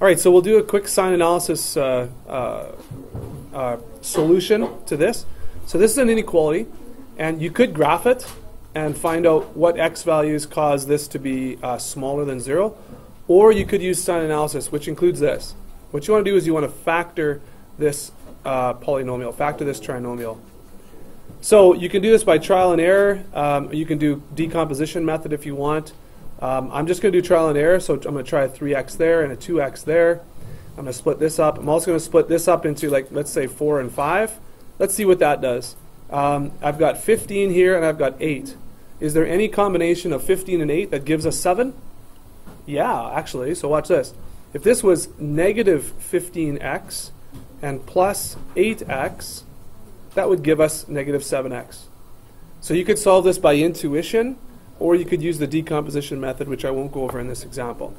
All right, so we'll do a quick sign analysis uh, uh, uh, solution to this. So this is an inequality, and you could graph it and find out what x values cause this to be uh, smaller than 0, or you could use sign analysis, which includes this. What you want to do is you want to factor this uh, polynomial, factor this trinomial. So you can do this by trial and error. Um, you can do decomposition method if you want. Um, I'm just going to do trial and error, so I'm going to try a 3x there and a 2x there. I'm going to split this up. I'm also going to split this up into, like, let's say 4 and 5. Let's see what that does. Um, I've got 15 here and I've got 8. Is there any combination of 15 and 8 that gives us 7? Yeah, actually. So watch this. If this was negative 15x and plus 8x, that would give us negative 7x. So you could solve this by intuition, or you could use the decomposition method, which I won't go over in this example.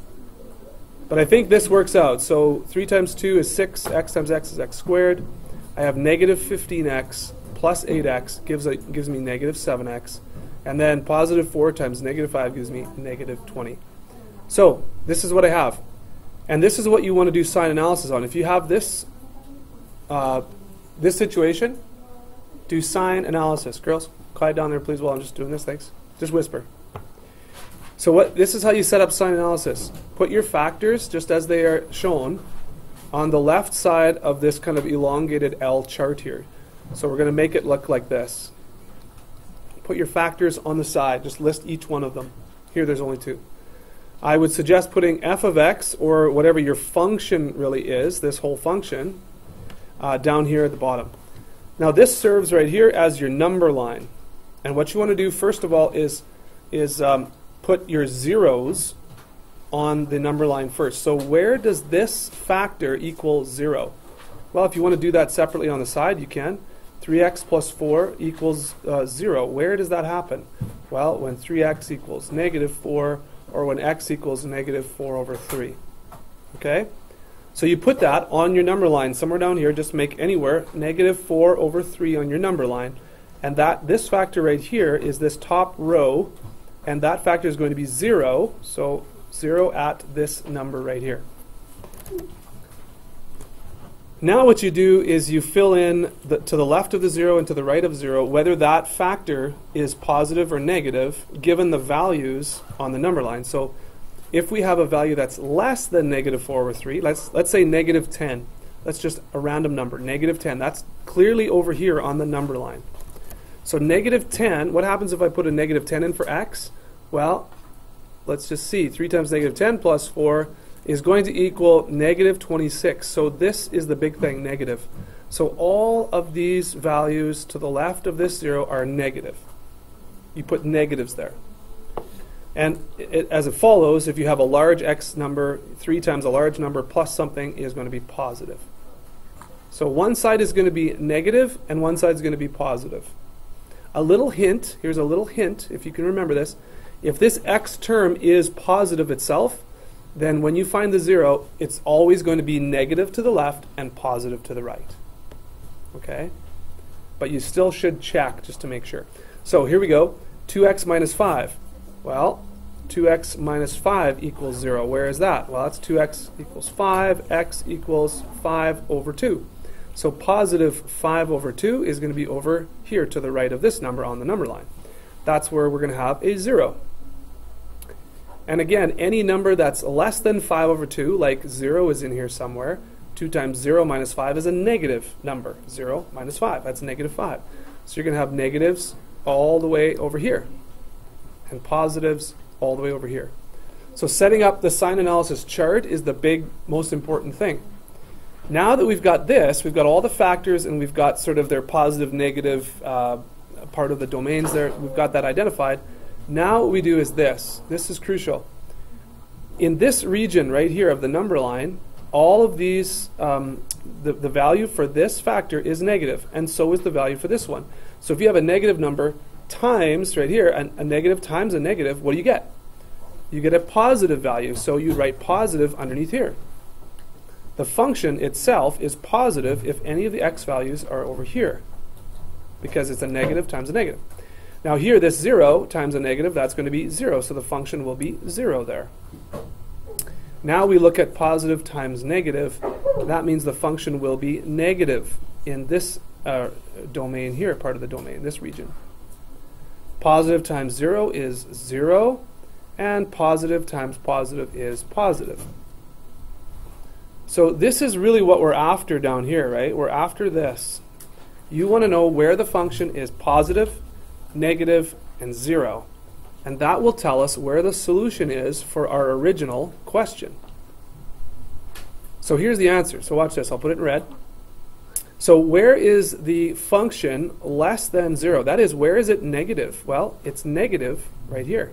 But I think this works out. So 3 times 2 is 6, x times x is x squared. I have negative 15x plus 8x gives, a, gives me negative 7x. And then positive 4 times negative 5 gives me negative 20. So this is what I have. And this is what you want to do sign analysis on. If you have this, uh, this situation, do sign analysis. Girls, quiet down there, please, while I'm just doing this. Thanks. Just whisper. So what? This is how you set up sign analysis. Put your factors, just as they are shown, on the left side of this kind of elongated L chart here. So we're going to make it look like this. Put your factors on the side. Just list each one of them. Here, there's only two. I would suggest putting f of x, or whatever your function really is, this whole function, uh, down here at the bottom. Now this serves right here as your number line. And what you want to do first of all is, is um, put your zeros on the number line first. So where does this factor equal 0? Well, if you want to do that separately on the side, you can. 3x plus 4 equals uh, 0. Where does that happen? Well, when 3x equals negative 4, or when x equals negative 4 over 3. Okay? So you put that on your number line somewhere down here, just make anywhere negative 4 over 3 on your number line. And that this factor right here is this top row, and that factor is going to be 0, so 0 at this number right here. Now what you do is you fill in the, to the left of the 0 and to the right of 0 whether that factor is positive or negative given the values on the number line. So if we have a value that's less than negative 4 over 3, let's, let's say negative 10. That's just a random number, negative 10. That's clearly over here on the number line. So negative 10, what happens if I put a negative 10 in for x? Well, let's just see. 3 times negative 10 plus 4 is going to equal negative 26. So this is the big thing, negative. So all of these values to the left of this 0 are negative. You put negatives there. And it, as it follows, if you have a large x number, 3 times a large number plus something is going to be positive. So one side is going to be negative and one side is going to be positive. A little hint, here's a little hint, if you can remember this. If this x term is positive itself, then when you find the 0, it's always going to be negative to the left and positive to the right. Okay? But you still should check just to make sure. So here we go. 2x minus 5. Well, 2x minus 5 equals 0. Where is that? Well, that's 2x equals 5. x equals 5 over 2. So positive 5 over 2 is going to be over here to the right of this number on the number line. That's where we're going to have a 0. And again, any number that's less than 5 over 2, like 0 is in here somewhere, 2 times 0 minus 5 is a negative number. 0 minus 5, that's negative 5. So you're going to have negatives all the way over here and positives all the way over here. So setting up the sign analysis chart is the big, most important thing. Now that we've got this, we've got all the factors and we've got sort of their positive, negative uh, part of the domains there, we've got that identified. Now what we do is this. This is crucial. In this region right here of the number line, all of these, um, the, the value for this factor is negative, and so is the value for this one. So if you have a negative number, times, right here, a, a negative times a negative, what do you get? You get a positive value, so you write positive underneath here. The function itself is positive if any of the x values are over here, because it's a negative times a negative. Now here, this 0 times a negative, that's going to be 0, so the function will be 0 there. Now we look at positive times negative. That means the function will be negative in this uh, domain here, part of the domain, this region. Positive times 0 is 0, and positive times positive is positive. So this is really what we're after down here, right? We're after this. You want to know where the function is positive, negative, and 0. And that will tell us where the solution is for our original question. So here's the answer. So watch this. I'll put it in red. So where is the function less than 0? That is, where is it negative? Well, it's negative right here.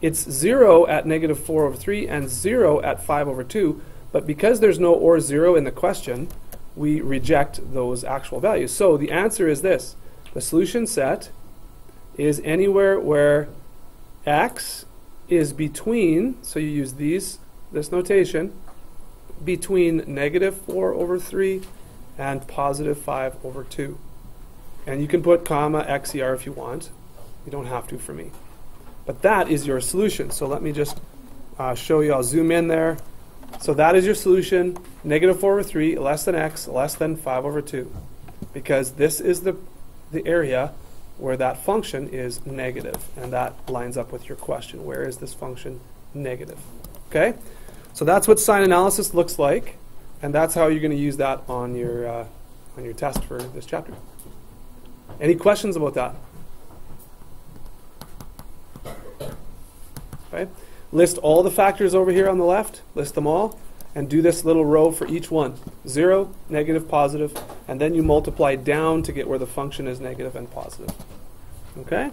It's 0 at negative 4 over 3 and 0 at 5 over 2. But because there's no or 0 in the question, we reject those actual values. So the answer is this. The solution set is anywhere where x is between, so you use these this notation, between negative 4 over 3 and positive 5 over 2. And you can put comma xer if you want. You don't have to for me. But that is your solution. So let me just uh, show you. I'll zoom in there. So that is your solution. Negative 4 over 3, less than x, less than 5 over 2. Because this is the, the area where that function is negative, and that lines up with your question. Where is this function negative? Okay? So that's what sign analysis looks like, and that's how you're going to use that on your, uh, on your test for this chapter. Any questions about that? Okay? List all the factors over here on the left, list them all, and do this little row for each one. Zero, negative, positive, and then you multiply down to get where the function is negative and positive. Okay?